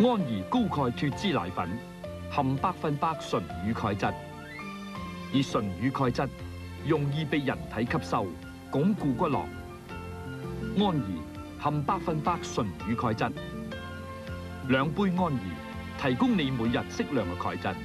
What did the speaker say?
安怡高钙脱脂奶粉含百分百纯乳钙质，而纯乳钙质容易被人体吸收巩固骨骼。安怡含百分百纯乳钙质，两杯安怡提供你每日适量嘅钙质。